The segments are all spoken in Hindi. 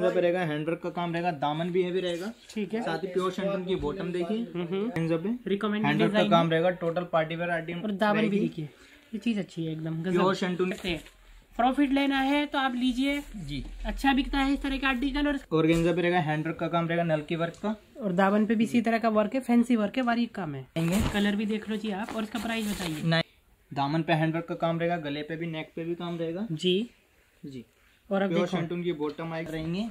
यहाँ पे रहेगा हैंडवर्क का काम रहेगा दामन भी हैवी रहेगा। ठीक है। साथ ही प्योर शेंटून की बॉटम देखिए। रिकमेंडेड हैंडवर्क का काम रहेगा टोटल पार्टी वेयर आइटम और दामन भी देखिए ये चीज़ अच्छी है एकदम प्योर शेंटून प्रॉफिट लेना है तो आप लीजिए। जी। अच्छा बिकता है इस तरह का आर्टिकल और गेंजा पे रहेगा हैंडवर्क का काम रहेगा नलकी वर्क का। और दामन पे भी इसी तरह का वर्क है फैंसी वर्क है बारीक काम है। कलर भी देख लो जी आप और इसका प्राइस बताइए। दामन पे हैंडवर्क का काम रहेगा गले पे भी नेक पे भी काम रहेगा। जी। जी। और अब देखो। की बॉटम आई रहेंगे।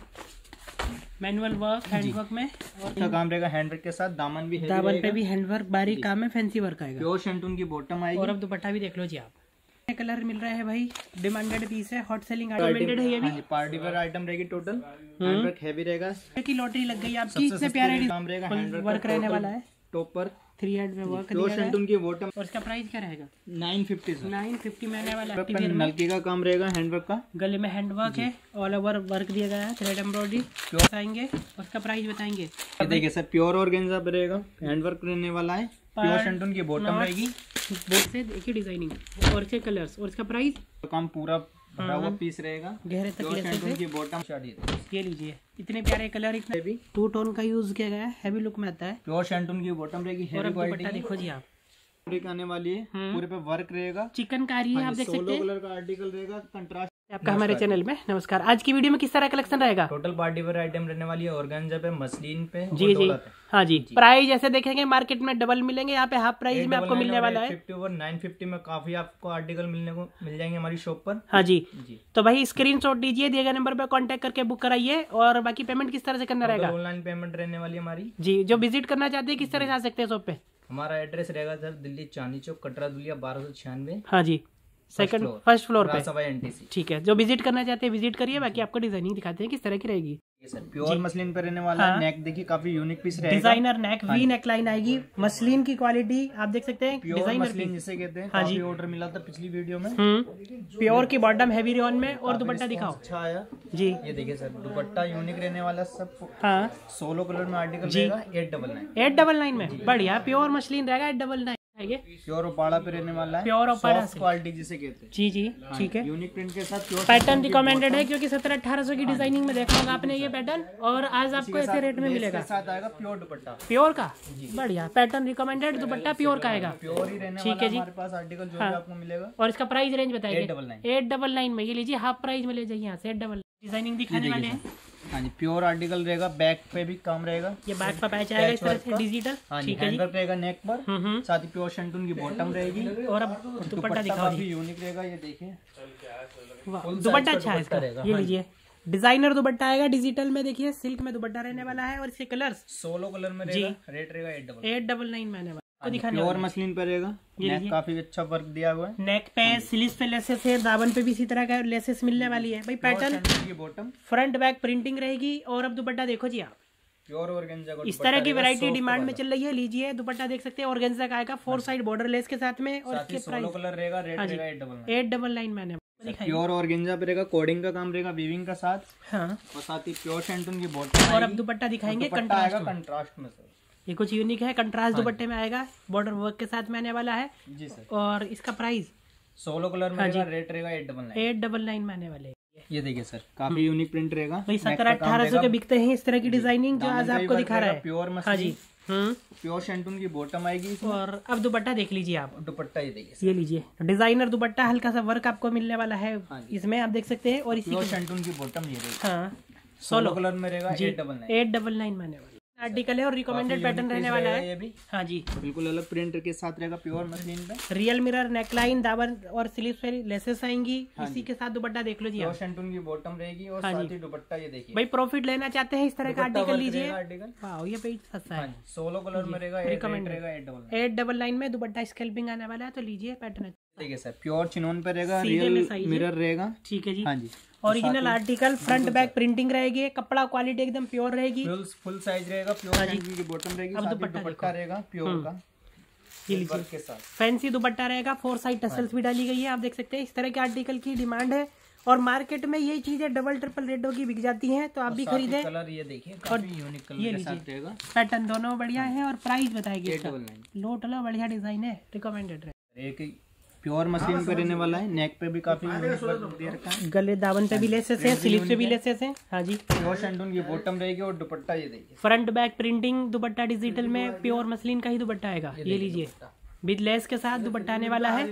मैनुअल वर्क हैंड वर्क में और का काम रहेगा हैंडवर्क के साथ दामन भी दामन पे भी हैंड वर्क बारीक काम है फैंसी वर्क आएगा। प्योर शेंटून की बॉटम आएगी। और अब दुपट्टा भी देख लो जी आप। कलर मिल रहा है भाई डिमांडेड पीस है हॉट सेलिंग डिमांडेड है ये भी। पार्टी वेयर आइटम रहेगी टोटल हैंडवर्क हैवी रहेगा। की लॉटरी लग गई आपकी इतने प्यारे काम रहेगा हैंडवर्क वर्क रहने वाला है। टॉप पर। थ्री हेड में वर्क दिया है। शेंटून बॉटम और इसका प्राइस क्या रहेगा? नाइन फिफ्टी नाइन फिफ्टी में आने वाला नलकी का काम रहेगा हैंडवर्क का? गले में हैंड वर्क है ऑल ओवर वर्क दिया गया है थ्रेड एम्ब्रॉयडरी बताएँगे और उसका प्राइस बताएँगे। देखिए सर प्योर और पे रहेगा हैंडवर्क रहने वाला है प्योर की बॉटम रहेगी। बोर्ड से देखिए डिज़ाइनिंग और इसके कलर्स और इसका प्राइस काम पूरा भरा हुआ पीस रहेगा। गहरे तक की बॉटम ये लीजिए। इतने प्यारे कलर इतने भी टू टोन का यूज़ किया गया है। हैवी लुक में आता है। प्योर शैंटून की बॉटम रहेगी। हैवी क्वालिटी देखो जी आप। पूरी आने वाली है। पूरे पे वर्क रहेगा। चिकन कारी है आप देख सकते हैं। कलर का आर्टिकल रहेगा। कंट्रास्ट आपका हमारे चैनल में। नमस्कार। आज की वीडियो में किस तरह कलेक्शन रहेगा? टोटल पार्टी वेयर आइटम रहने वाली है ऑर्गेन्जा पे मसलिन पे जी जी। हाँ। जी। जी। प्राइस जैसे देखेंगे मार्केट में डबल मिलेंगे यहाँ पे हाफ़ प्राइस में आपको मिलने वाला है। फिफ्टी और नाइन फिफ्टी में काफ़ी आपको आर्टिकल मिलने को मिल जाएँगे हमारी शॉप पर। हाँ जी। जी। तो भाई स्क्रीन शॉट दीजिए दिए गए नंबर पर कॉन्टेक्ट करके बुक कराइए और बाकी पेमेंट किस तरह से करना रहेगा? ऑनलाइन पेमेंट रहने वाली हमारी। जी जो विज़िट करना चाहते हैं किस तरह से आ सकते हैं शॉप पे? हमारा एड्रेस रहेगा सर दिल्ली चांदी चौक कटरा दुलिया बारह सौ छियानवे। हाँ जी। सेकंड फ़र्स्ट फ्लोर पे। है ठीक है जो विज़िट करना चाहते हैं विज़िट करिए बाकी आपको डिज़ाइनिंग दिखाते हैं किस तरह की रहेगी। प्योर मसलिन पे रहने वाला है। नेक देखिए काफ़ी यूनिक पीस रहेगा। Designer neck V neck line आएगी। मसलिन की क्वालिटी आप देख सकते हैं प्योर डिज़ाइनर मसलिन जिसे कहते हैं काफ़ी ऑर्डर मिला था पिछली वीडियो में। हम्म। प्योर की बॉटम हैवी रियोन में और दुपट्टा दिखाओ। अच्छा आया। जी। ये देखिए सर दुपट्टा यूनिक रहने वाला सब हाँ। सोलो कलर में आर्टिकल रहेगा eight double nine eight double nine में। बढ़िया प्योर मसलिन रहेगा एट डबल नाइन प्योर ओपाड़ा पे रहने वाला है। प्योर ओपाड़ा क्वालिटी जिसे कहते हैं। जी जी ठीक है। यूनिक प्रिंट के साथ पैटर्न रिकमेंडेड है क्योंकि सत्रह अठारह सौ की डिज़ाइनिंग में देखा होगा आपने ये पैटर्न और आज आपको ऐसे रेट में मिलेगा। साथ आएगा प्योर दुपट्टा। प्योर का? बढ़िया पैटर्न रिकमेंडेड दुपट्टा प्योर का आएगा। प्योर ही रहने वाला है हमारे पास आर्टिकल जो आपको मिलेगा। और इसका प्राइस रेंज बताइए। एट डबल नाइन में ये लीजिए हाफ़ प्राइस में ले जाइए यहाँ से एट डबल डिज़ाइनिंग दिखाने वाले हैं। हाँ जी प्योर आर्टिकल रहेगा बैक पे भी काम रहेगा। ये बैक का पैच आएगा इस तरह से डिजिटल हाँ जी ठीक है जी। रहेगा नेक पर। हम्म हम्म। साथ ही प्योर शेंटून की बॉटम रहेगी। और अब दुपट्टा दिखाओ काफ़ी यूनिक रहेगा ये देखिए। दुपट्टा अच्छा है इसका। ये लीजिए। डिज़ाइनर दुपट्टा आएगा डिजिटल में देखिए सिल्क में दुपट्टा रहने वाला है और इसके कलर्स सोलो कलर में रहेगा रेट रहेगा eight double eight double nine में आने वाला आपको दिखाने प्योर मसलिन पे रहेगा। ये नेक काफ़ी अच्छा वर्क दिया हुआ है। नेक पे स्लीव पे लेसेस है दामन पे भी इसी तरह का लेसेस मिलने वाली है। भाई pattern bottom front back printing रहेगी और अब दुपट्टा देखो जी आप। प्योर ऑर्गेन्जा का इस तरह की वैरायटी डिमांड में चल रही है लीजिए दुपट्टा देख सकते हैं। ऑर्गेन्जा का आएगा फोर साइड बॉर्डर लेस के साथ में और ही इसके सोलो कलर रहेगा रेट रहेगा eight double nine eight double nine में आने वाला दिखाइए प्योर ऑर्गेन्जा पे रहेगा कोडिंग का काम रहेगा वीविंग का साथ। हाँ। और साथ ही प्योर शेंटून की बॉटम और अब दुपट्टा दिखाएँगे कंट्रास्ट में। सर ये कुछ यूनिक है कंट्रास्ट दुपट्टे में आएगा बॉर्डर वर्क के साथ में आने वाला है। जी सर। और इसका प्राइस सोलो कलर में रहेगा रेट रहेगा eight double eight double nine में आने वाले ये देखिए सर काफ़ी यूनिक प्रिंट रहेगा। भाई सत्रह अठारह सौ के बिकते हैं इस तरह की डिज़ाइनिंग जो आज आपको दिखा रहा है प्योर हाँ जी। हम्म। प्योर शेंटून की बॉटम आएगी और अब दुपट्टा देख लीजिए आप। दुपट्टा ये देखिए ये लीजिए। डिज़ाइनर दुपट्टा हल्का सा वर्क आपको मिलने वाला है। हाँ इसमें आप देख सकते हैं और इसी शेंटून की बॉटम ये हाँ। सोलो कलर में रहेगा eight double nine eight double nine में वाला आर्टिकल है और रिकमेंडेड पैटर्न रहने वाला है ये भी। हाँ जी। बिल्कुल अलग प्रिंट के साथ रहेगा प्योर मसलिन पे। रियल मिरर नेकलाइन दावर और स्लीव पे लेसेस आएँगी। हाँ इसी के साथ दुपट्टा देख लो जी प्योर आप। की बॉटम रहेगी और हाँ साथ ही दुपट्टा ये देखिए। भाई प्रॉफिट लेना चाहते हैं इस तरह का आर्टिकल लीजिए। आर्टिकल ये पेज सस्ता हाँ। है सोलो कलर में रहेगा रहेगा eight double nine eight double nine में दुपट्टा स्केल्पिंग आने वाला है तो लीजिए पैटर्न ठीक है सर प्योर चिनोन पे रहेगा रियल मिरर रहेगा। ठीक है जी। हाँ जी। Original article front back printing रहेगी कपड़ा क्वालिटी एकदम प्योर रहेगी। फुल साइज़ रहेगा प्योर की बॉटम रहेगी अब दुपट्टा दुपट्टा रहेगा प्योर का। फैंसी दुपट्टा रहेगा फोर साइड टसल्स भी डाली गई है आप देख सकते हैं इस तरह के आर्टिकल की डिमांड है। और मार्केट में ये चीज़ें डबल ट्रिपल रेटों की बिक जाती हैं तो आप भी खरीदें। कलर ये देखिए यूनिक कलर पैटर्न दोनों बढ़िया है। और प्राइस बताएगी एट इसका डबल नाइन लो टलो बढ़िया डिज़ाइन है रिकमेंडेड है एक ही प्योर मशीन पे रहने वाला है नेक पे भी काफ़ी दे रखा है गले दावन पे भी लेसेस है स्लीव पे भी लेसेस है। हाँ। जी। प्योर शेंटून की बॉटम रहेगी और दुपट्टा ये देखिए। Front back printing dupatta digital में प्योर मसलिन का ही दुपट्टा आएगा ये लीजिए। विद लेस के साथ दुपट्टा आने वाला है।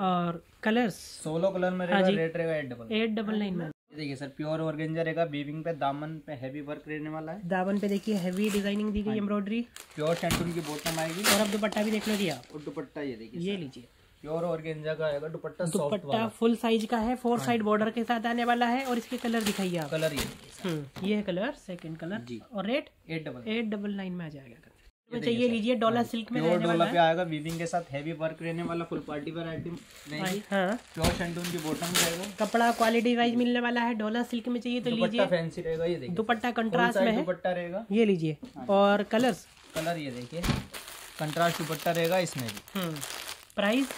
और कलर्स सोलो कलर में हाँ रहेगा रेट रहेगा eight double eight double nine में। देखिए सर प्योर ऑर्गेंजा रहेगा बीविंग पे दामन पे हैवी वर्क रहने वाला है। दामन पे देखिए हैवी डिज़ाइनिंग दी गई एम्ब्रॉयडरी प्योर शेंटून की बॉटम आएगी। और अब दुपट्टा भी देख लो जी आप। और दुपट्टा ये देखिए ये लीजिए। प्योर ऑर्गेंजा का आएगा dupatta soft dupatta full size का है फोर साइड बॉर्डर के साथ आने वाला है और इसके कलर दिखाइए आप। कलर ये। हम्म, ये है कलर सेकंड कलर। और rate eight double eight double nine में आ जाएगा। चाहिए लीजिए डॉलर सिल्क में रहने वाला पे आएगा वीविंग के साथ हैवी वर्क रहने वाला फुल पार्टी वैरायटी है हाँ। प्योर शेंटून की बॉटम रहेगा। कपड़ा क्वालिटी वाइज मिलने वाला है डॉलर सिल्क में चाहिए तो दुपट्टा लीजिए। फैंसी रहेगा ये देखिए। दुपट्टा कंट्रास्ट में है। दुपट्टा रहेगा। ये लीजिए। और कलर्स कलर ये देखिए। कंट्रास्ट दुपट्टा रहेगा इसमें भी। Price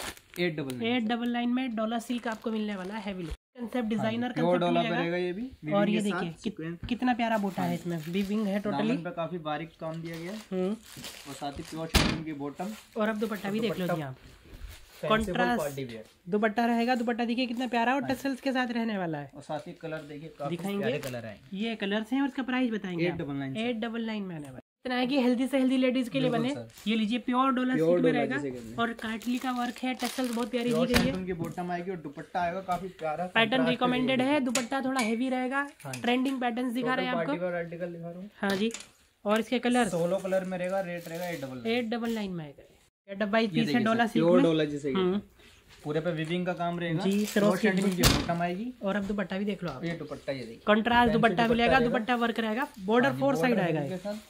eight double eight double nine में डॉलर सिल्क आपको मिलने वाला है कंसेप्ट डिज़ाइनर का ये भी और ये देखिए कितना प्यारा बोटा है इसमें बीविंग है टोटली पे काफ़ी बारीक काम दिया गया है। हम्म। और साथ ही प्योर शेंटून की बॉटम और अब दुपट्टा भी देख लो जी आप। कंट्रास्ट दुपट्टा रहेगा दुपट्टा देखिए कितना प्यारा और टसल्स के साथ रहने वाला है। और साथ ही कलर देखिए दिखाएँगे? कलर है ये कलर्स हैं और इसका प्राइस बताएँगे एट डबल नाइन में आने वाला है। इतना है कि हेल्दी से हेल्दी लेडीज़ के लिए बने। ये लीजिए प्योर डॉलर Pure सिल्क में डोला रहेगा और काटली का वर्क है टसल्स बहुत प्यारी दी गई है। बॉटम आएगी और दुपट्टा आएगा काफ़ी प्यारा पैटर्न रिकमेंडेड है दुपट्टा थोड़ा हेवी रहेगा। ट्रेंडिंग पैटर्न दिखा रहे हैं आपको। हूँ। हाँ जी। और इसके कलर सोलो कलर में रहेगा रेट रहेगा eight double eight double nine में आएगा डब्बा पीस है देखिए डॉलर सर, सिल्क प्योर में। डोला जिसे हैं। पूरे पे विविंग का काम रहेगा। जी, सरोज की बॉटम आएगी और अब दुपट्टा भी देख लो आप। ये दुपट्टा ये देखिए। कंट्रास्ट दुपट्टा मिलेगा दुपट्टा वर्क रहेगा बॉर्डर फोर साइड आएगा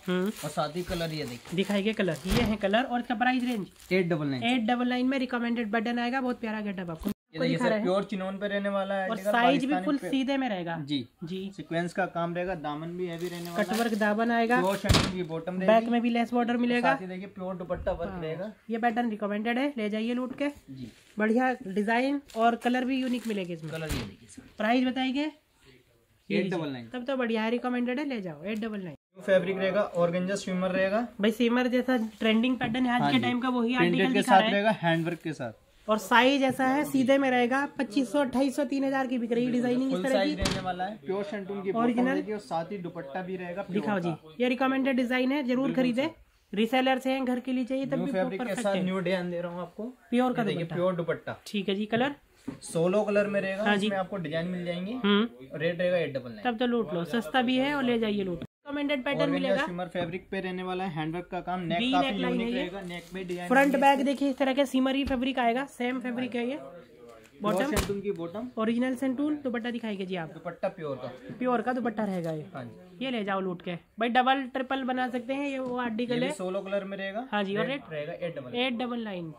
हम्म। और साथ ही कलर ये देखिए दिखाइए कलर ये है कलर और इसका price range eight double nine eight double nine में रिकमेंडेड बटन आएगा बहुत प्यारा गेटअप आपको। ये सर प्योर चिनोन पे रहने वाला है और साइज़ भी फुल सीधे में रहेगा। जी। जी। सीक्वेंस का काम रहेगा दामन भी हैवी रहने वाला कटवर्क दाबन आएगा। प्योर की बॉटम बैक में भी लेस बॉर्डर मिलेगा। देखिए प्योर दुपट्टा वर्क रहेगा। ये पैटर्न रिकमेंडेड है ले जाइए लूट के। जी। बढ़िया डिज़ाइन और कलर भी यूनिक मिलेगी इसमें। कलर प्राइस बताइए। एट डबल नाइन तब तो बढ़िया है रिकमेंडेड है ले जाओ। एट डबल नाइन फैब्रिक रहेगा ऑर्गेंजा स्विमर रहेगा। भाई सीमर जैसा ट्रेंडिंग पैटर्न है आज के टाइम का वही आर्टिकल के साथ रहेगा हैंडवर्क के साथ। और साइज़ ऐसा है सीधे में रहेगा पच्चीस सौ अट्ठाईस सौ तीन हज़ार की बिक रही है डिज़ाइनिंग इस तरह की। रहने वाला है। प्योर शेंटून की और साथ ही दुपट्टा भी रहेगा दिखाओ जी ये रिकमेंडेड डिज़ाइन है ज़रूर खरीदे। रिसेलर से हैं घर के लिए चाहिए तब न्यू भी फैब्रिक के साथ न्यू डिज़ाइन दे रहा हूँ आपको। प्योर का देखिए प्योर दुपट्टा। ठीक है जी कलर सोलो कलर में रहेगा हाँ जी। इसमें आपको डिज़ाइन मिल जाएँगे। हम्म। रेट रहेगा एट डबल तब तो लूट लो सस्ता भी है और ले जाइए लूट। रिकमेंडेड पैटर्न मिलेगा। स्विमर फैब्रिक पे रहने वाला है हैंडवर्क का काम नेक काफ़ी है यूनिक रहेगा नेक में डिज़ाइन फ्रंट बैक देखिए इस तरह के सीमरी फैब्रिक आएगा सेम फैब्रिक है ये। बॉटम शेंटून की बॉटम ओरिजिनल सेंटून दुपट्टा दिखाएँगे जी आप। दुपट्टा प्योर का। प्योर का दुपट्टा रहेगा ये। हाँ ये ले जाओ लूट के। भाई डबल ट्रिपल बना सकते हैं ये वो आर्टिकल है सोलो कलर। में रहेगा। हाँ जी और रेट रहेगा eight double eight double nine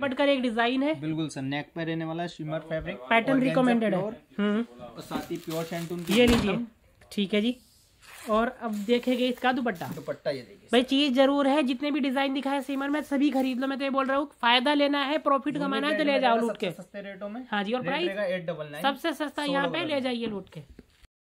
बढ़कर एक डिज़ाइन है। बिल्कुल सर नेक पे रहने वाला है स्विमर फैब्रिक पैटर्न रिकमेंडेड है। हम्म। और साथ ही प्योर शेंटून की ये लीजिए। ठीक है जी। और अब देखेंगे इसका दुपट्टा। दुपट्टा ये देखिए। भाई चीज़ ज़रूर है जितने भी डिज़ाइन दिखाए सीमर में सभी खरीद लो मैं तो ये बोल रहा हूँ फ़ायदा लेना है प्रॉफिट कमाना है तो ले जाओ लूट के। सबसे सस्ते रेटों में। हाँ जी और प्राइस एट डबल सबसे सस्ता यहाँ पे ले जाइए लूट के।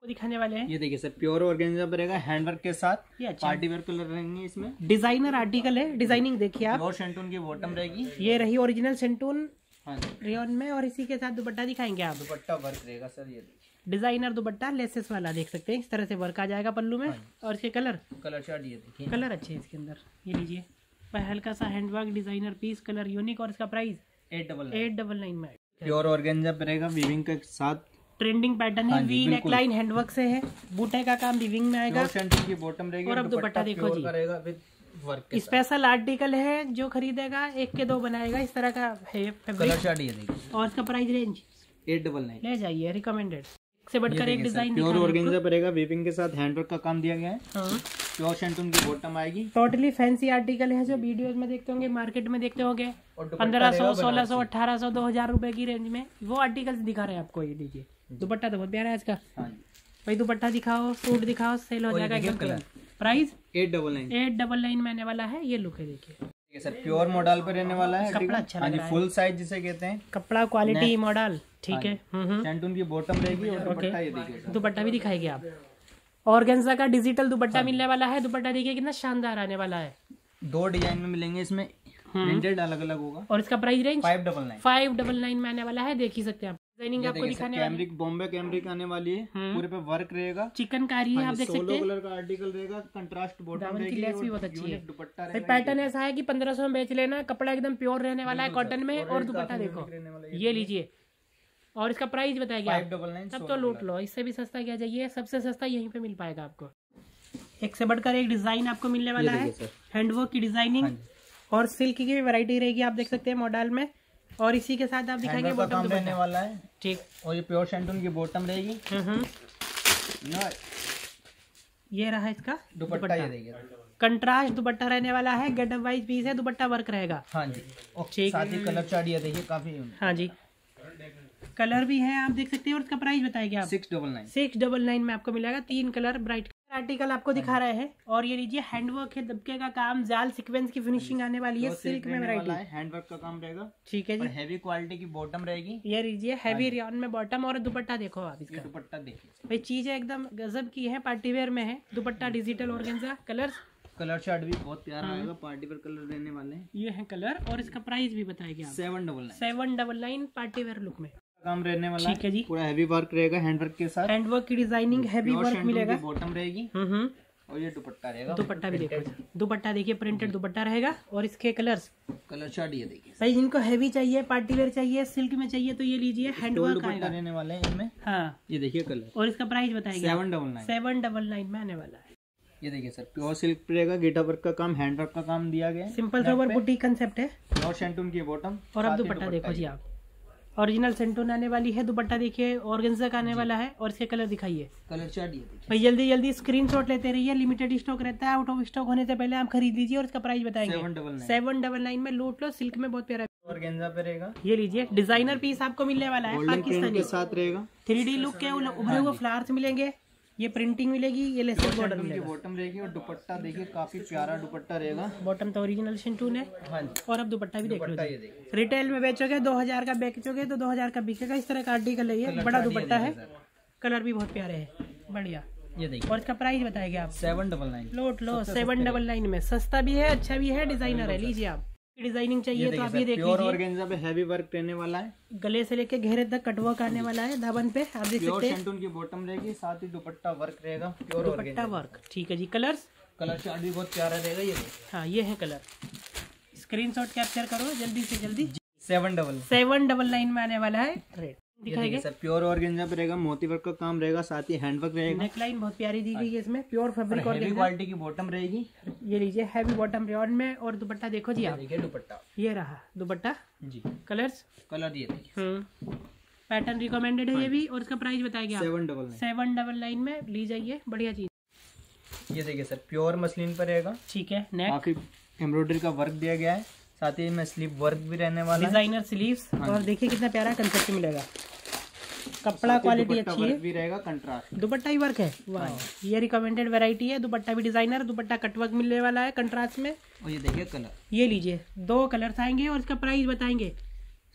दिखाने वाले हैं। ये देखिए सर प्योर ऑर्गेन्जा रहेगा हैंडवर्क के साथ। ये अच्छा। पार्टी वेयर कलर रहेंगे इसमें। डिज़ाइनर आर्टिकल है डिज़ाइनिंग देखिए आप। और शेंटून की बॉटम रहेगी। ये रही ओरिजिनल सेंटून हाँ रेयन में और इसी के साथ दुपट्टा दिखाएँगे आप। दुपट्टा वर्क रहेगा सर ये डिज़ाइनर दुपट्टा लेसेस वाला देख सकते हैं। इस तरह से वर्क आ जाएगा पल्लू में। और इसके कलर कलर चार्ट ये देखिए। कलर अच्छे हैं इसके अंदर। ये लीजिए। भाई हल्का सा handwork designer piece colour unique और इसका price eight double eight double nine में। प्योर ऑर्गेन्जा पे रहेगा वीविंग के साथ। ट्रेंडिंग पैटर्न है हाँ वी। नेकलाइन हैंडवर्क से है। बूटे का काम विविंग में आएगा। की बॉटम रहेगी और अब दुपट्टा देखो जी। वर्क के स्पेशल आर्टिकल है जो खरीदेगा एक के दो बनाएगा इस तरह का है फैब्रिक कलर चार्ट ये देखिए। और इसका price range eight double nine ले जाइए रिकमेंडेड से बढ़कर एक डिज़ाइन प्योर ऑर्गेन्जा पे रहेगा वीविंग के साथ हैंडवर्क का काम दिया गया है। हाँ। प्योर शेंटून की बॉटम आएगी। टोटली फैंसी आर्टिकल है जो वीडियोस में देखते होंगे मार्केट में देखते होंगे। पंद्रह सौ सोलह सौ अठारह सौ दो हज़ार रुपए की रेंज में। वो आर्टिकल दिखा रहे हैं आपको ये लीजिए दुपट्टा तो बहुत प्यारा है इसका। हाँ भाई दुपट्टा दिखाओ सूट दिखाओ सेल हो जाएगा एकदम price eight double nine eight double nine में आने वाला है ये लुक है देखिए। सर प्योर मॉडल पे रहने वाला है कपड़ा अच्छा हाँ है। फुल साइज़ जिसे कहते हैं। कपड़ा क्वालिटी मॉडल ठीक है? हम्म हम्म की बॉटम रहेगी और दुपट्टा ये देखिए दुपट्टा भी दिखाएँगे आप। ऑर्गेन्जा का डिजिटल दुपट्टा मिलने वाला है। दुपट्टा देखिए कितना शानदार आने वाला है। दो डिज़ाइन में मिलेंगे इसमें। हम्म। प्रिंटेड अलग अलग होगा। और इसका price range five double nine five double nine में आने वाला है। देख ही सकते हैं आप। डिज़ाइनिंग आपको दिखाने कैमरिक बॉम्बे कैमरिक आने वाली है। हम्म। पूरे पे वर्क रहेगा। चिकनकारी है आप देख सकते हैं। कलर का आर्टिकल रहेगा। कंट्रास्ट बॉटम की रहेगी लेस भी बहुत अच्छी है। दुपट्टा रहेगा। पैटर्न ऐसा है कि पंद्रह सौ में बेच लेना। कपड़ा एकदम प्योर रहने वाला है कॉटन में और दुपट्टा देखो। ये लीजिए। और इसका प्राइस बताएगा फाइव आप तब तो लूट लो इससे भी सस्ता क्या चाहिए सबसे सस्ता यहीं पे मिल पाएगा आपको। एक से बढ़कर एक डिज़ाइन आपको मिलने वाला है। हैंडवर्क की डिज़ाइनिंग हाँ और सिल्क की भी वैरायटी रहेगी आप देख सकते हैं मॉडल में। और इसी के साथ आप दिखाएँगे बॉटम रहने वाला है। ठीक। और ये प्योर शेंटून की बॉटम रहेगी। हम्म, हम्म। ये रहा इसका दुपट्टा कंट्रास्ट दुपट्टा रहने वाला है। गेटअप वाइज पीस है दुपट्टा वर्क रहेगा। हाँ जी। ठीक साथ ही कलर चार्ट ये देखिए काफ़ी हाँ जी। कलर भी है आप देख सकते हैं और इसका प्राइस बताएँगे आप। Six double nine. Six double nine में आपको मिलेगा तीन कलर ब्राइट आर्टिकल आपको दिखा रहे हैं और ये लीजिए हैंडवर्क है दबके का काम जाल सीक्वेंस की फिनिशिंग आने वाली है सिल्क में वैरायटी है, हैंडवर्क का काम रहेगा ठीक है जी। हैवी क्वालिटी की बॉटम रहेगी। ये लीजिए हैवी रियॉन में बॉटम और दुपट्टा देखो आप इसका। दुपट्टा देखिए। भाई चीज़ें एकदम गजब की है पार्टी वेयर में है dupatta digital organza colours colour chart भी बहुत प्यारा हाँ। आएगा पार्टी पर कलर रहने वाले हैं। ये है कलर और इसका प्राइस भी बताएँगे आप। Seven double seven double nine party wear look में। काम रहने वाला ठीक है जी। पूरा हैवी वर्क रहेगा हैंडवर्क के साथ। हैंडवर्क की डिज़ाइनिंग हैवी वर्क मिलेगा। बॉटम रहेगी। हम्म हम्म। और ये दुपट्टा रहेगा। दुपट्टा भी देखो दुपट्टा देखिए प्रिंटेड दुपट्टा रहेगा। और इसके कलर्स कलर चार्ट ये देखिए। भाई जिनको हैवी चाहिए पार्टी वेयर चाहिए सिल्क में चाहिए तो ये लीजिए हैंडवर्क दुपट्टा रहने वाले हैं इनमें। हाँ। ये देखिए कलर और इसका प्राइस बताएँगे seven double nine seven double nine में आने वाला है। ये देखिए सर प्योर सिल्क रहेगा। गेटा वर्क का काम हैंडवर्क का काम दिया गया सिंपल सोबर बुटी कंसेप्ट है। प्योर शेंटून की बॉटम और अब दुपट्टा देखो जी आप। ओरिजिनल सेंटोन आने वाली है दुपट्टा देखिए ऑर्गेन्जा का आने वाला है और इसके कलर दिखाइए। कलर चार्ट ये देखिए। भाई जल्दी जल्दी स्क्रीनशॉट लेते रहिए लिमिटेड स्टॉक रहता है आउट ऑफ़ स्टॉक होने से पहले आप खरीद लीजिए और इसका प्राइस बताएँगे। सेवन डबल नाइन में लोट लो सिल्क में बहुत प्यारा। पे रहेगा। ये लीजिए डिज़ाइनर पीस आपको मिलने वाला है पाकिस्तानी। के साथ रहेगा। थ्री डी लुक के उभरे हुए फ्लावर्स मिलेंगे। ये प्रिंटिंग मिलेगी ये लेसेस बॉर्डर मिलेगा। बॉटम रहेगी और दुपट्टा देखिए काफ़ी प्यारा दुपट्टा रहेगा। बॉटम तो ओरिजिनल शेंटून है हाँ और अब दुपट्टा भी देख लो रिटेल में बेचोगे दो हज़ार का बेचोगे तो दो हज़ार का बिकेगा। इस तरह का आर्टिकल है ये बड़ा दुपट्टा है कलर भी बहुत प्यारे है। बढ़िया। ये देखिए। और इसका प्राइस बताएगा आप? सेवन डबल नाइन लोट लो सेवन डबल नाइन में। सस्ता भी है अच्छा भी है डिज़ाइनर है। लीजिए आप। डिज़ाइनिंग चाहिए तो आप ये देख प्योर लीजिए। ऑर्गेन्जा पे हैवी वर्क रहने वाला है। गले से लेके घेरे तक कटवर्क आने वाला है धाबन पे आप देख सकते हैं। की बॉटम रहेगी साथ ही दुपट्टा वर्क रहेगा प्योर दुपट्टा वर्क ठीक है जी। कलर्स कलर चार्ट भी बहुत प्यारा रहेगा ये हाँ ये है कलर स्क्रीन कैप्चर करो जल्दी से जल्दी। Seven double seven double nine में आने वाला है। रेड दिखाएँगे? सर प्योर ऑर्गेन्जा पे रहेगा मोती वर्क का काम रहेगा साथ ही हैंडवर्क रहेगा। नेकलाइन बहुत प्यारी दी गई है इसमें प्योर फैब्रिक और क्वालिटी की बॉटम रहेगी। ये लीजिए हैवी बॉटम रेयन में और दुपट्टा देखो जी आप। देखिए दुपट्टा। ये रहा दुपट्टा। जी। कलर्स कलर ये देखिए। हम्म। पैटर्न रिकमेंडेड है ये भी और इसका प्राइस बताएँगे आप seven double seven double nine में ली जाइए बढ़िया चीज़। ये देखिए सर प्योर मसलिन पर रहेगा। ठीक है नेक काफ़ी एम्ब्रॉयडरी का वर्क दिया गया है। साथ ही में स्लीव वर्क भी रहने वाला डिज़ाइनर स्लीव्स और देखिए कितना प्यारा कंसेप्ट मिलेगा। कपड़ा क्वालिटी अच्छी है। भी रहेगा कंट्रास्ट दुपट्टा ही वर्क है? वाह ये रिकमेंडेड वैरायटी है। दुपट्टा भी डिज़ाइनर दुपट्टा कटवर्क मिलने वाला है कंट्रास्ट में। और ये देखिए कलर ये लीजिए। दो कलर्स आएँगे और इसका प्राइस बताएँगे।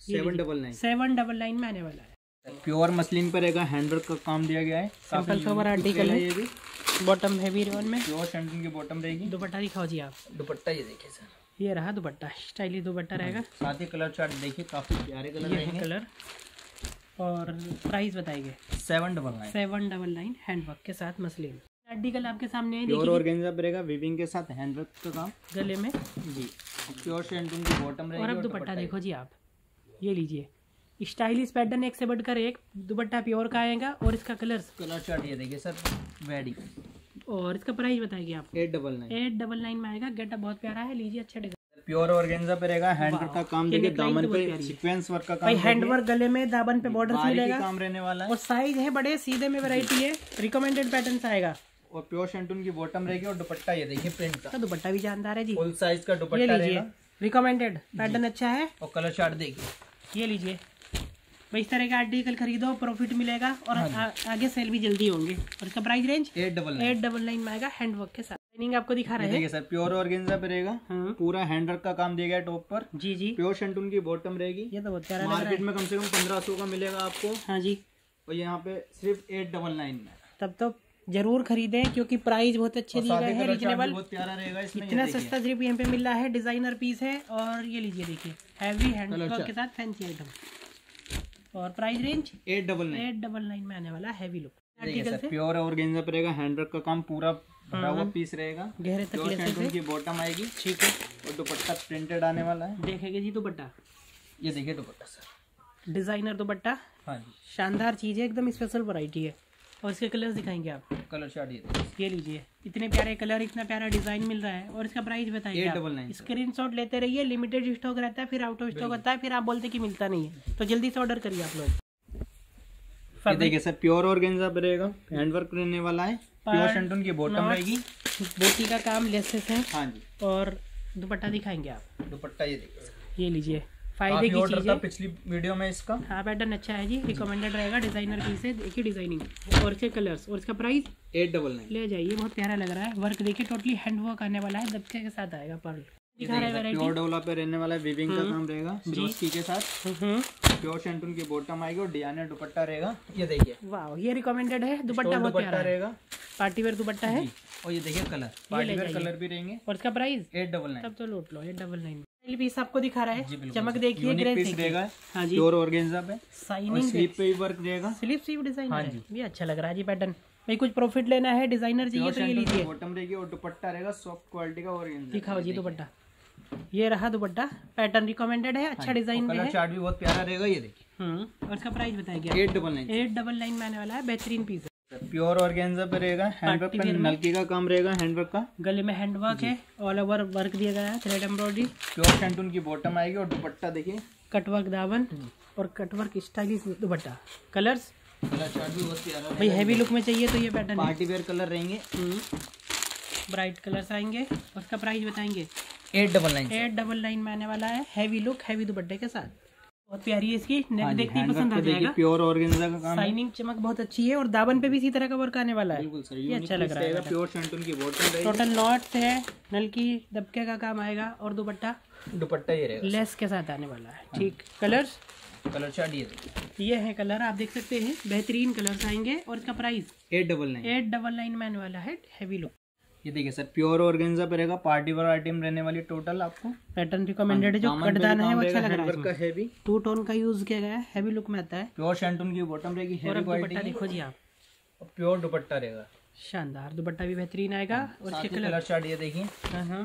Seven double nine seven double nine में आने वाला है। प्योर मसलिन पर रहेगा हैंडवर्क का काम दिया गया है। सिंपल सोबर आर्टिकल है ये भी। बॉटम हैवी रेन में। प्योर शेंटून की बॉटम रहेगी। दुपट्टा दिखाओ जी आप। दुपट्टा ये देखिए सर ये रहा दुपट्टा स्टाइलिश दुपट्टा रहेगा। साथ ही कलर चार्ट देखिए काफ़ी प्यारे कलर ये है रहेंगे। कलर। और प्राइस बताएँगे seven double nine. Seven double nine handwork के साथ मसलिन आर्टिकल आपके सामने है प्योर देखिए। ऑर्गेन्जा रहेगा विविंग के साथ हैंडवर्क का काम। गले में। जी प्योर शेंटून की बॉटम रहेगी और अब दुपट्टा देखो जी आप ये लीजिए। स्टाइलिश पैटर्न एक से बढ़कर एक दुपट्टा प्योर का आएगा और इसका कलर कलर चार्ट ये देखिए सर वेडी। और इसका प्राइस बताएगी आप? Eight double nine. Eight double nine में आएगा। गेटअप बहुत प्यारा है लीजिए अच्छा डिज़ाइन प्योर ऑर्गेन्जा पे रहेगा हैंडवर्क का काम देखिए दामन तो पे सीक्वेंस वर्क का काम भाई हैंडवर्क गले में दाबन पे बॉर्डर मिलेगा। काम रहने वाला है। और साइज़ है बड़े सीधे में वैरायटी है। रिकमेंडेड पैटर्न आएगा। और प्योर शेंटून की बॉटम रहेगी और दुपट्टा ये देखिए प्रिंट का। दुपट्टा भी जानदार है जी। फुल साइज़ का दुपट्टा लीजिए। रहेगा। रिकमेंडेड पैटर्न अच्छा है। और कलर चार्ट देखिए। ये लीजिए। भाई इस तरह का आर्टिकल खरीदो प्रॉफिट मिलेगा और आ, आगे सेल भी जल्दी होंगे। और इसका price range eight double eight double nine में आएगा हैंडवर्क के साथ। लाइनिंग आपको दिखा रहे हैं। सर प्योर ऑर्गेन्जा पे रहेगा। हम्म, पूरा हैंडवर्क का काम दिया गया टॉप पर। जी जी। प्योर शेंटून की बॉटम रहेगी। ये तो बहुत प्यारा मार्केट में कम से कम पंद्रह सौ का मिलेगा आपको। हाँ जी। और यहाँ पे सिर्फ़ एट डबल नाइन में। तब तो ज़रूर खरीदे क्योंकि प्राइस बहुत अच्छे दिए गए हैं रीजनेबल बहुत प्यारा रहेगा इसमें इतना सस्ता सिर्फ़ यहाँ पे मिल रहा है डिज़ाइनर पीस है और ये लीजिए देखिए हैवी हैंड के साथ फैंसी आइटम और price range eight double nine. Eight double nine में आने वाला हैवी लुक प्योर और गेंजा रहेगा हैंडवर्क का काम पूरा भरा हुआ पीस रहेगा। गहरे तक की बॉटम आएगी। ठीक है। और दुपट्टा प्रिंटेड आने वाला है। देखेंगे जी दुपट्टा। ये देखिए दुपट्टा सर डिज़ाइनर दुपट्टा। हाँ जी। शानदार चीज़ है एकदम स्पेशल वैरायटी है। और इसके कलर्स दिखाएँगे आप कलर चार्ट ये। ये लीजिए। इतने प्यारे कलर इतना प्यारा डिज़ाइन मिल रहा है। और इसका प्राइस बताइए डबल नाइन स्क्रीन शॉट लेते रहिए लिमिटेड स्टॉक रहता है फिर आउट ऑफ़ स्टॉक होता है फिर आप बोलते कि मिलता नहीं है। तो जल्दी से ऑर्डर करिए आप लोग। ये देखिए सर प्योर ऑर्गेन्जा पे रहेगा हैंडवर्क रहने वाला है। प्योर शैंटून की बॉटम रहेगी। बोटी का काम लेसेस है। हाँ जी। और दुपट्टा दिखाएँगे आप। दुपट्टा ये देखिए। ये लीजिए। फ़ायदे की चीज़। है पिछली वीडियो में इसका। हाँ पैटर्न अच्छा है जी। रिकमेंडेड रहेगा डिज़ाइनर पीस है देखिए डिज़ाइनिंग और इसके कलर्स और इसका प्राइस एट डबल नाइन ले जाइए बहुत प्यारा लग रहा है। वर्क देखिए टोटली हैंड वर्क आने वाला है। दबके के साथ आएगा पर्ल है प्योर डोला पे रहने वाला है विविंग का काम रहेगा के साथ। हम्म प्योर शैंटून की बॉटम आएगी और डिज़ाइनर दुपट्टा रहेगा। ये देखिए। वाह ये रिकमेंडेड है। दुपट्टा बहुत प्यारा रहेगा। पार्टी वेयर दुपट्टा है। और ये देखिए कलर पार्टी वेयर कलर भी रहेंगे। और इसका प्राइस एट डबल नाइन तब तो लूट लो ये डबल नाइन पीस आपको दिखा रहा है। चमक। देखिए पीस रहेगा हाँ। जी। प्योर ऑर्गेन्जा पे। साइनिंग स्लीप पे। भी वर्क रहेगा। स्लीप स्लीव डिज़ाइन हाँ जी। ये अच्छा लग रहा है जी पैटर्न भाई कुछ प्रॉफिट लेना है डिज़ाइनर चाहिए तो ये लीजिए। बॉटम रहेगी और दुपट्टा रहेगा सॉफ्ट क्वालिटी का ऑर्गेन्जा दिखाओ जी दुपट्टा। ये रहा दुपट्टा। पैटर्न रिकमेंडेड है अच्छा डिज़ाइन में है। चार्ट भी बहुत प्यारा रहेगा ये देखिए। हम्म और इसका प्राइस बताइए eight double nine eight double nine में आने वाला है बेहतरीन पीस है। प्योर ऑर्गेन्जा पे रहेगा हैंडवर्क पे नलकी का काम रहेगा हैंडवर्क का। गले में हैंड वर्क है ऑल ओवर वर्क दिया गया है थ्रेड एम्ब्रॉयडरी प्योर शैंटून की बॉटम आएगी और दुपट्टा देखिए। कटवर्क दावन और कटवर्क स्टाइलिश दुपट्टा। कलर्स भाई हैवी लुक में चाहिए तो ये पैटर्न पार्टी वेयर कलर रहेंगे। ब्राइट कलर्स आएँगे इसका प्राइस बताएँगे? Eight double nine eight double nine में आने वाला है हैवी लुक हैवी दुपट्टे के साथ। बहुत प्यारी है इसकी। हाँ नेक देखते ही पसंद आ जाएगा। प्योर ऑर्गेन्जा का काम है। शाइनिंग चमक बहुत अच्छी है और दावन पे भी इसी तरह का वर्क आने वाला है। बिल्कुल सर ये अच्छा लग रहा है प्योर शैंटून की। रहेगी टोटल नॉट है। नल की दबके का काम आएगा और दुपट्टा दुपट्टा ये रहेगा। लेस के साथ आने वाला है। ठीक कलर्स कलर चार्ट ये ये है कलर आप देख सकते हैं बेहतरीन कलर्स आएँगे और इसका price eight double nine eight double nine में आने वाला है हैवी लुक ये देखिए सर प्योर ऑर्गेन्जा पे रहेगा पार्टी वेयर आइटम रहने वाली टोटल आपको। पैटर्न रिकमेंडेड है जो भी कटदान है वो अच्छा लग रहा है। का हैवी टू टोन का यूज़ किया गया है हैवी लुक में आता है। प्योर शैंटून की बॉटम रहेगी हैवी क्वालिटी देखो जी आप। और प्योर दुपट्टा रहेगा। शानदार दुपट्टा भी बेहतरीन आएगा और इसके कलर चार्ट ये देखिए। हाँ हाँ।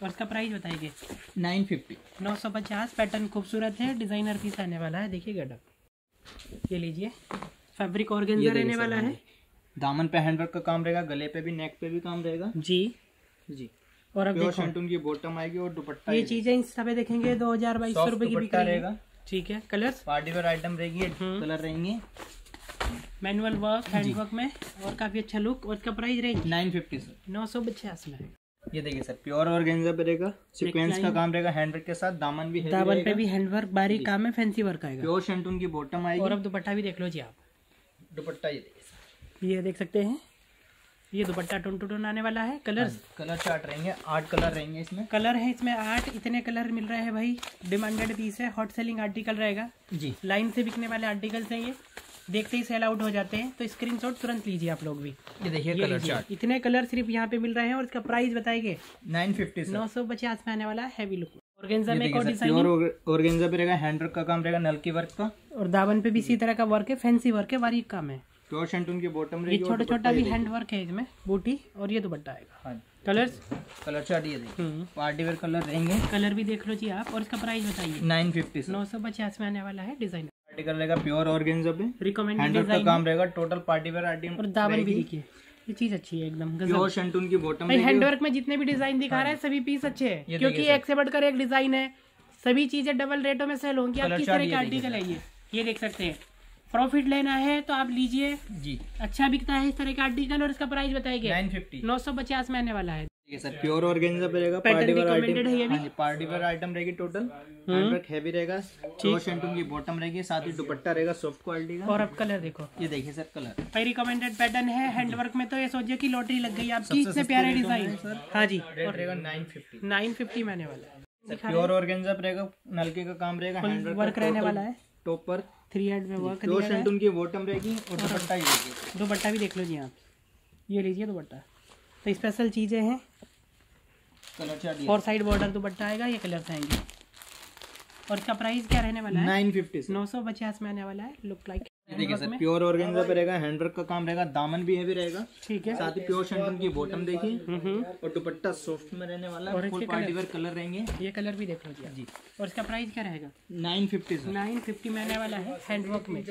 और इसका प्राइस बताइए। नाइन फिफ्टी नौ सौ पचास पैटर्न खूबसूरत है डिज़ाइनर पीस आने वाला है देखिए गडप ये लीजिए फैब्रिक ऑर्गेन्जा रहने वाला है दामन पे हैंडवर्क का काम रहेगा गले पे भी नेक पे भी काम रहेगा? जी। जी। और अब देखो। शैंटून की बॉटम आएगी और दुपट्टा ये चीज़ें इंस्टा पे देखेंगे दो हज़ार बाईस सौ रुपए की बिक दुपट्टा रही है रहेगा। ठीक है कलर्स पार्टी वेयर आइटम रहेगी हम्म। कलर रहेंगे। मैनुअल वर्क हैंड वर्क में और काफ़ी अच्छा लुक और इसका price range nine fifty sir नौ सौ पचास में। ये देखिए सर प्योर ऑर्गेन्जा पे रहेगा। सीक्वेंस का काम रहेगा हैंडवर्क के साथ दामन भी दावन पे भी हैंड वर्क बारीक काम है फैंसी वर्क आएगा। प्योर शैंटून की बॉटम आएगी। और अब दुपट्टा भी देख लो जी आप। दुपट्टा ये ये देख सकते हैं। ये दुपट्टा टोन टू टोन आने वाला है। कलर्स कलर चार्ट रहेंगे आठ कलर रहेंगे इसमें। कलर है इसमें आठ इतने कलर मिल रहे हैं भाई। डिमांडेड पीस है हॉट सेलिंग आर्टिकल रहेगा। जी। लाइन से बिकने वाले आर्टिकल्स हैं ये। देखते ही सेल आउट हो जाते हैं। तो स्क्रीनशॉट तुरंत लीजिए आप लोग भी। ये देखिए कलर चार्ट इतने कलर सिर्फ़ यहाँ पे मिल रहे हैं और इसका प्राइस बताएँगे। नाइन फिफ्टी नौ सौ पचास में आने वाला है हैवी लुक ऑर्गेन्जा में और डिज़ाइन ऑर्गेन्जा पे रहेगा हैंडवर्क का काम रहेगा नलकी वर्क का। और दावन पे भी इसी तरह का वर्क है फैंसी वर्क है बारीक काम है। प्योर शैंटून की बॉटम रहेगी छोटा छोटा भी हैंड वर्क है इसमें बूटी और ये दुपट्टा आएगा। हाँ कलर्स कलर चार्ट ये देखिए। पार्टी वेयर कलर रहेंगे। कलर भी देख लो जी आप और इसका प्राइस बताइए। नाइन फिफ्टी नौ सौ पचास में आने वाला है डिज़ाइन आर्टिकल रहेगा प्योर ऑर्गेन्जा पे रिकमेंडेड का काम रहेगा टोटल पार्टी वेयर आइटम और दावन भी देखिए। ये चीज़ अच्छी है एकदम प्योर शैंटून की बॉटम हैंडवर्क में जितने भी डिज़ाइन दिखा रहा है सभी पीस अच्छे हैं। क्योंकि एक से बढ़कर एक डिज़ाइन है। सभी चीज़ें डबल रेटों में सेल होंगी। आप किस तरह के आर्टिकल है ये? ये देख सकते हैं। प्रॉफिट लेना है तो आप लीजिए। जी। अच्छा बिकता है इस तरह का आर्टिकल और इसका प्राइस बताएँगे नाइन फिफ्टी नौ सौ पचास में आने वाला है। सर प्योर ऑर्गेन्जा पे रहेगा पार्टी वेयर है ये आइटम भी? हाँ पार्टी वेयर आइटम रहेगी टोटल हैंडवर्क हैवी रहेगा की बॉटम रहेगी साथ ही दुपट्टा रहेगा सॉफ्ट क्वालिटी का। और अब कलर देखो। ये देखिए सर कलर भाई रिकमेंडेड पैटर्न है हैंडवर्क में तो ये सोचिए कि लॉटरी लग गई आपकी इतने प्यारे डिज़ाइन सर। हाँ जी। रेट रहेगा नाइन फिफ्टी नाइन फिफ्टी में आने वाला है। प्योर ऑर्गेन्जा रहेगा नलके का काम रहेगा हैंडवर्क वर्क रहने वाला है। टॉप पर। थ्री हेड में वर्क दो शर्ट उनकी बॉटम रहेगी और दुपट्टा ही रहेगी दुपट्टा भी देख लो जी आप। ये लीजिए दुपट्टा। तो स्पेशल चीज़ें हैं। Colour four side border dupatta आएगा ये कलर आएँगे। और इसका प्राइस क्या रहने वाला है? नाइन फिफ्टी नौ सौ पचास में आने वाला है। लुक लाइक देखिए सर प्योर ऑर्गेन्जा पे रहेगा हैंडवर्क का काम रहेगा दामन भी हैवी रहेगा। ठीक है। साथ ही प्योर शैंडन की बॉटम देखिए। और दुपट्टा सॉफ्ट में रहने वाला और फुल पार्टी वेयर कलर रहेंगे। ये कलर भी देख लीजिए जी। और इसका प्राइस क्या रहेगा? नाइन फिफ्टी नाइन फिफ्टी में आने वाला है हैंडवर्क में।